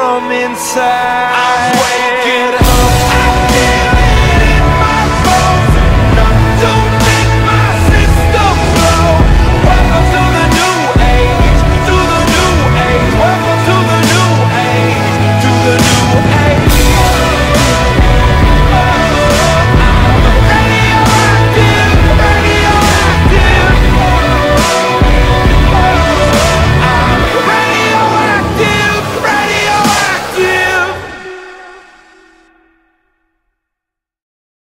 from inside.